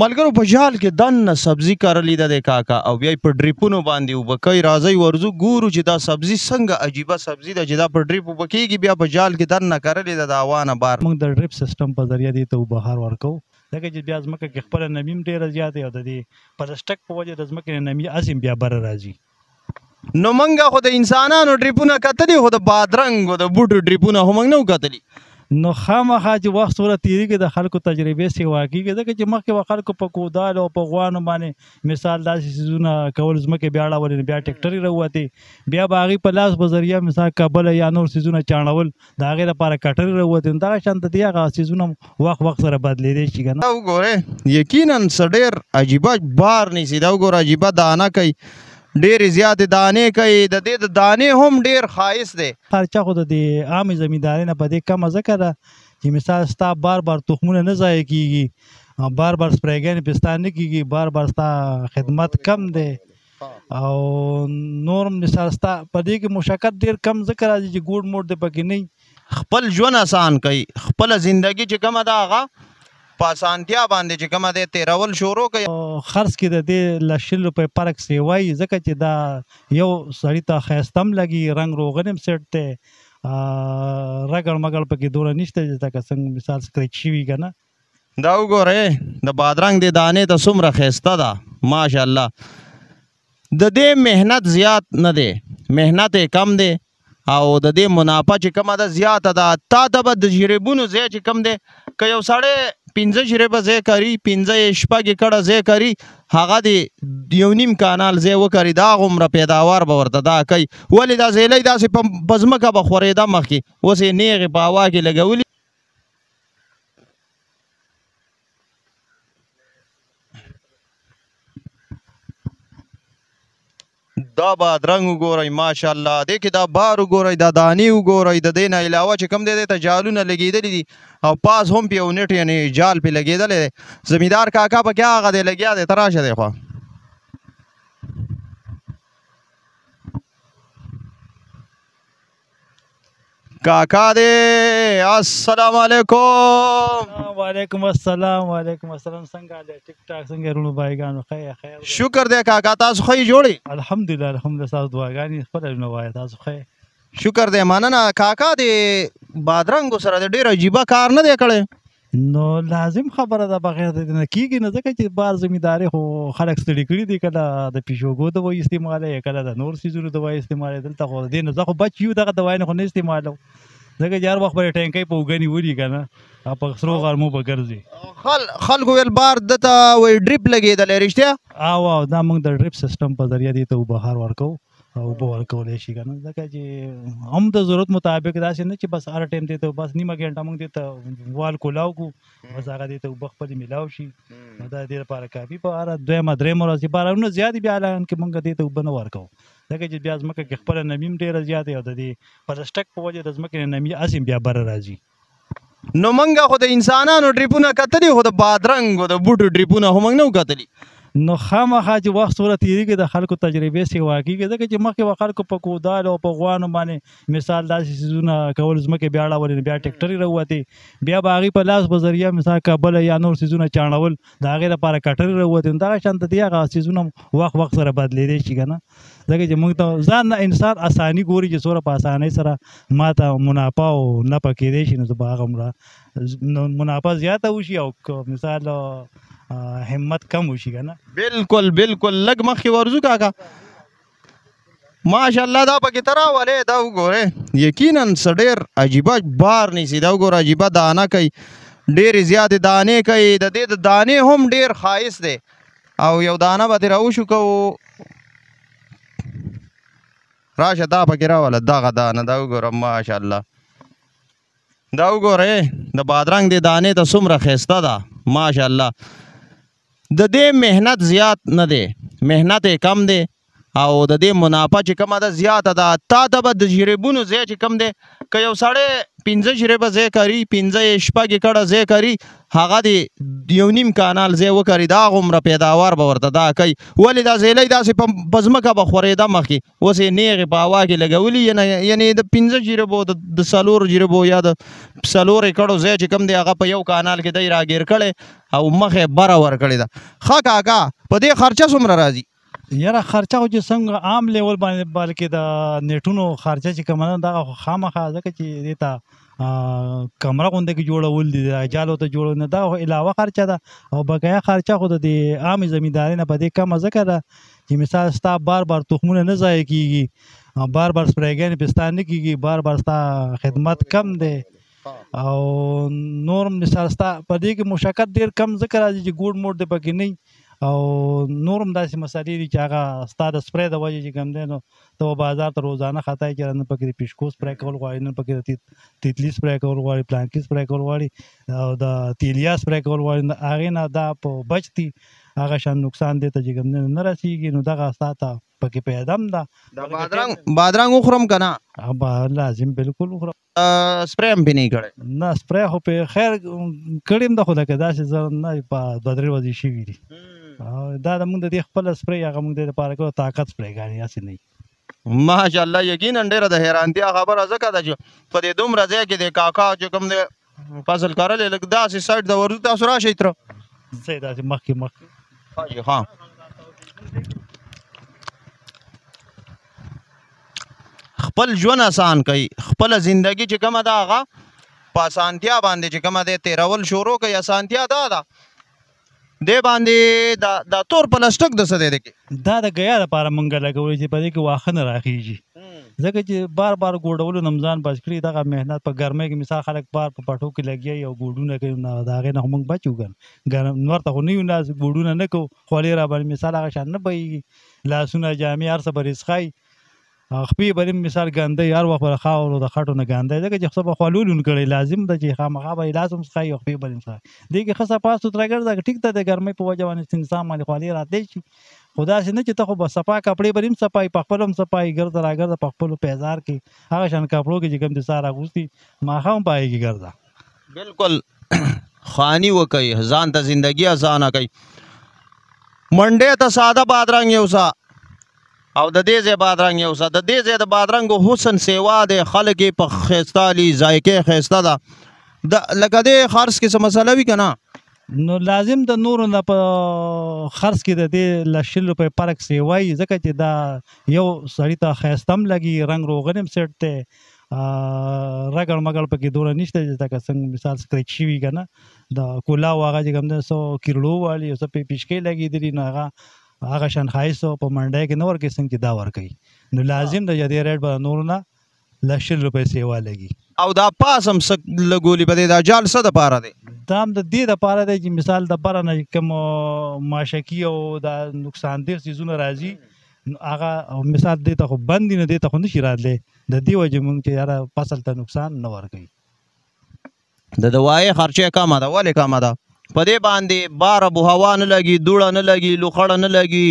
ملګرو په جال کې دنه سبزي کرلې ده د کاکا او بیا په ډریپونو باندې وبکای راځي ورزو ګورو چې دا سبزي څنګه عجیبه سبزي ده چې دا په ډریپ وبکیږي بیا په جال کې دنه کرلې ده د اوانه بار موږ د ډریپ سیستم په ذریعہ دې ته بهر ورکو دغه چې بیا ځمکه کې خپل نمیم ډیر زیات او د دې پلاسټک په وجه د ځمکې نمی ازم بیا بر راځي نو منګه خو د انسانانو ډریپونه کتلی خو د بادرنګ د بوټو ډریپونه هم نه کتلی نو خامخا چې وخت سره تیریږي د خلکو تجربې سی واقعي ځکه چې مخکې و خلکو په کودال او په غوانو باندې مثال داسې سيزونه کول ځمکې بیا اړول بیا ټیکټرې راوتی بیا باغی په لاس بزریا مثال کابل یا نور سيزونه چاڼول د هغې لپاره کټرې راووتې نو دغه شان د دې هغه څیزونه هم وخت وخت سره بدلېدی شي که نه دا وګورئ یقینا څه ډېر عجیبه بار نیسي دا وګوره عجیبه دانه کوي ډېرې زیاتې دانې کوي د دې د دانې هم ډېر ښایست دی خرچه خو د دې عامې زمیندارۍ نه په دې کمه ځکه ده چې مثال ستا بار بار تخمونه نه ضایع کېږي بار بار سپریګنې پستا نه کېږي بار بار ستا خدمت کم دی او نور مثال ستا په دې کې مشقت ډیر کم ذکر راځي چې ګوډ موډ د پکې نه خپل ژوند آسان کوي خپل ژوندۍ چې کومه دا هغه په اسانتیا باندې چې کومه دې تیرول شروع کوي خرڅ کې د دې لشل روپې پرک سی وای ځکه چې دا یو سړی ته خیستم لګي رنگ روغنم سیټ ته رګړ مګړ پکې دور نشته چې تک څنګه مثال سکرچ شي وی کنه دا وګوره د بادرنګ د دانې ته څومره خسته ده ماشاءالله د دې مهنت زیات نه دی مهنت کم دی او د دې منافع چې کومه ده زیاته ده تا ته به د جریبونو ځای چې کم دی که یو سړی پنځه جریبه ځای کوي پنځه یې شپږ یې کړه ځای کوي هغه دی یو نیم کانال ځای وکړي دا غومره پیداوار به ورته دا کوي ولې دا ځیلی داسې په ځمکه به خورېده مخکې اوس یې نیغې په هوا کې لګولي دا باد رنگ وګورئ ماشاءالله دې کې دا بار وګورئ دا دانی وګورئ د دې نه علاوه چې کم دې ته جالونه لګېدلې دي او پاس هم په یو نټ یعنی جال په لګېدلې دی زمیدار کاکا په کې هغه دی لګیا دی تراشه دی خو کاکا دې السلام علیکم وعلیکم السلام وعلیکم السلام څنګه دې ټیک ټاک څنګه رونو بایګانو خیر خیر شکر دې کاکا تاسو خې جوړي الحمدلله الحمدلله تاسو دعاګانې خپل رونو وای تاسو خې شکر دې مننه کاکا دې بادرنګ سره ډېر عجیب کار نه دی کړی نو لازم خبره ده بغیر د نه کیږي نه ځکه چې بار زمینداري خو خلک ستړي کړي دي کله د پیشوګو د وای استعمال کله د نور سیزونو د وای استعمال دلته خو دین زه خو بچ یو دغه د وای نه خو نه استعمالو ځکه چې هر وخت به ټینکې په وګنی ولي کنه په سرو غرمو به ګرځي خل خلکو ول بار دته وای ډریپ لګیدل رښتیا او او دا موږ د ډریپ سیستم په ذریعہ دي ته بهر ورکو او به ورکولې شي کنه ځکه چې هم د ضرورت مطابق دا نه چې بس هر ټیم دې ته بس نیمه ګنټه موږ دې ته وال کولاو کو بس هغه دې ته وبخ په ملاو شي دا دې لپاره کافي په هر دوه ما درې مرزي بارونه زیات بیا لان کې موږ دې ته وبنه ورکو ځکه چې بیا ځمکه کې خپل نمیم ډیر زیات او د دې پلاستیک په وجه د ځمکې نمی اسیم بیا بر راځي نو منګه خو د انسانانو ډریپونه کتلی خو د بادرنګ د بوټو ډریپونه هم نه کتلی نو خامخا چې وخت سره تیریږي د خلکو تجربې سي واقعي ځکه چې مخکې و خلکو په کودال او په غوانو باندې مثال داسې سيزونه کول ځمکې بیا اړول بیا ټیکټري راوتی بیا باغی په لاس بزریا مثال کابل یا نور سيزونه چاڼول د هغې لپاره کټرې راووتې دغه شان د دې هغه څیزونه وخت وخت سره بدلېدی شي که نه ځکه چې موږ ته ځان نه انسان اساني ګوري چې څوره په اسانۍ سره ما ته منافع او نه پکېدی شي نو زه به هغه مړه منافع زیاته وشي او مثال همت کم وشي که نه بلکل بلکل لږ مخکې ورځو کاکا ماشاءالله دا پکې تراولې دا وګوره یقینا سډیر عجیبه بار نیسی دا وګوره عجیبه دانه کوي ډېر زیات دانه کوي د دې د دانه هم ډېر خایس دی او یو دانه به راو شو کو راشه دا پکې راواله دغه دانه دا وګوره ماشاءالله دا وګوره د بادرنګ د دانه ته څومره خسته ده ماشاءالله د دې مهنت زیات نه دی مهنت یې کم دی او د دې منافع چې کومه ده زیاته ده تا ته به د جریبونو ځای چې کم دی که یو سړی پنځه جریبه ځای کاری پنځه یې شپږ یې کړه ځای کاری هغه دی یو نیم کانال ځای وکړي دا غومره پیداوار به ورته دا کوي ولې دا ځیلی داسې په ځمکه به خورېده مخکې اوس یې نیغې په هوا کې لګولي یعنی د 15 جریبو د سالور جریبو یا د سالور کړو ځای چې کم دی هغه په یو کانال کې دی راګیر کړي او مخه بره ور کړی دا خا کاکا په دې خرچه څومره راځي یاره خرچه خو چې څنګه عام لیول باندې بلکې د نیټونو خرچه چې کومه دا خامخا ځکه چې دیتا کمره غونډه کې جوړول دي د اجالو ته جوړول نه دا خو علاوه خرچه ده او بقایا خرچه خو د عامې زمیندارۍ نه په دې کمه ځکه ده چې مثال ستا بار بار تخمونه نه ضایع کیږي بار بار سپریګن پستا نه کیږي بار بار ستا خدمت کم دی او نور مثال ستا په دې کې مشقت ډیر کم ذکر راځي چې ګوډ موډ د پکې نه او نورم داسې مسالې دي چې هغه ستا د سپری د وجې چې کم دی نو ته و بازار ته روزانه خطای چې نن پکې پیشکو سپرای کول غواړي نن پکې تیتلی سپرای کول غواړي پلانکی سپرای کول غواړي او د تیلیا سپرای کول غواړي نو هغه نه دا په بچتي هغه شان نقصان دی ته چې کوم نه رسیږي نو دغه ساته پکې پیدام ده دا بادرنګ بادرنګ وخورم کنه لازم بالکل وخورم سپری هم پې نه کړی نه سپری خو پې خیر کړی هم ده خو لکه داسې زر نه په دوه درې ورځې شوي دي دا د موږ د دې خپل سپری هغه موږ د لپاره کړو طاقت سپری ګانې هسې نه ماشاء الله یقینا ډیره د حیرانتیا خبره زکه ده چې په دې دومره ځای کې د کاکا چې کوم دی فصل کرل لګ داسې سایت د ورځو تاسو راشي تر زه داسې مخ کې مخ حاجی خان خپل ژوند آسان کوي خپل زندگی چې کومه ده هغه په اسانتیا باندې چې کومه ده تیرول شروع کوي اسانتیا دا ده دی باندې دا دا تور پلاستیک د څه دی دا د غیا لپاره مونږ لګولې چې په دې کې واخنه راخیږي ځکه چې بار بار ګوډولو نمځان بچ کړي دغه مهنت په ګرمۍ کې مثال خلک بار په پټو کې لګیا یو ګوډونه کوي نه دا غې نه موږ بچو ګر ګرم نور ته نه یو نه ګوډونه نه کو خولې را باندې مثال هغه شان نه بېږي لاسونه جامې هر څه بری څخای خپې بری مثال ګندې هر وخت پر خاورو د خټو نه ګندې دغه چې خپل خلولون کړي لازم د چې خامخا به لازم څخای او خپې بری څخای دې کې خاصه پاسو ترګر دا ټیک ته د ګرمۍ په وجه باندې انسان باندې خالي راتلې شي خدا سي نه چې ته خو بس صفا کپڑے بریم صفای په خپلم صفای ګرځ را ګرځ په خپل پیزار کې هغه شان کپړو کې چې کوم د سارا غوستي ماخه هم پای کې ګرځا بالکل خانی وکي ځان ته زندگی اسانه کوي منډه ته ساده بادرنګ یو سا او د دې ځای بادرنګ یو سا د دې ځای د بادرنګ حسن سیوا دی خلک په خيستالي ذایقه خيسته ده د لکه دې خرص کې څه مسله وی کنه نو لازم د نورو نه په خرڅ کې د دې لشل په پرک سیوای ځکه چې دا یو سړی ته خیستم لګي رنگ روغنم سیټ ته رګړ مګړ پکې دونه نشته چې تاکه څنګه مثال سکریچ شوی کنه دا کولا واغه چې کوم ده سو کیرلو والی او سو په پیشکې لګی دی نه هغه هغه شان خایسو په منډه کې نور کې څنګه دا ور کوي نو لازم ده چې دې ریټ به نور نه لشل روپې سیوا لګي او دا پاسم سک لګولي بده دا جال څه د پاره دی دا هم د دې د پاره دی چې مثال د بره نه کوم ماشکی او دا نقصان دیر سيزونه راځي نو هغه مثال دې ته خو بند نه دې ته خو نشي راتلی د دې وجه مونږ چې یاره فصل ته نقصان نه ورکوي د دوايي خرچه کمه ده ولې کمه ده په دې باندې بار ابو هوا نه لګي دوړه نه لګي لوخړه نه لګي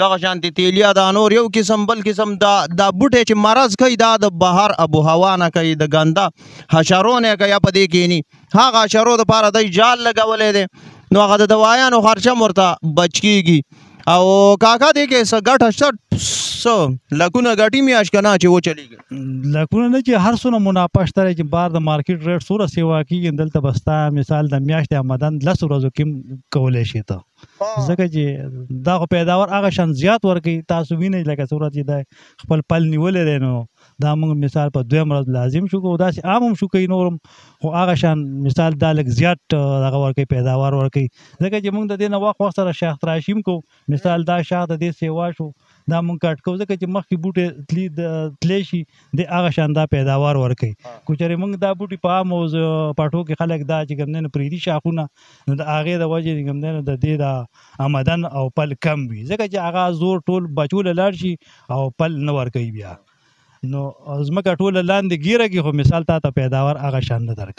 دغه شانتي تیلیا دا نور یو قسم بل قسم دا دا بوټي چې مرز کوي دا د بهر ابو هوا نه کوي د ګنده حشرونه کوي په دې کې ني هغه حشرو د پاره د جال لګولې دي نو هغه د دوايانو خرچه مرته بچ کیږي او کاکا دې کې څه ګټه شته څه لکونه ګټي میاش کنه چې و چلیږي لکونه نه چې هر څونه منافع شته چې بار د مارکیټ ریټ سوره سیوا کیږي دلته بستا مثال د میاشت آمدن لس ورځو کې کولای شي ته ځکه چې دا خو پیداوار هغه شان زیات ورکي تاسو وینئ لکه سوره چې د خپل پل نیولې دی نو دا موږ مثال په دویم ورځ لازم شو او داسې عام هم شو کوي نورم خو هغه شان مثال دا لږ زیات هغه ورکې پیداوار ورکې ځکه چې موږ د دې نه وخت وخت سره شاخ تراشیم کو مثال دا شاخ د دې سیوا شو دا مونږ کټ کو ځکه چې مخکې بوټي تلی تلی شي د هغه شان دا پیداوار ورکي کوچري مونږ دا بوټي په عام او پټو کې خلک دا چې ګمنه پریدي شاخونه د هغه د وجې ګمنه د دې دا آمدن او پل کم وي ځکه چې هغه زور ټول بچو له لاړ شي او پل نه ورکوي بیا نو ځمکه ټوله لاندې ګیره کې خو مثال تا ته پیداوار هغه شان نه درکوي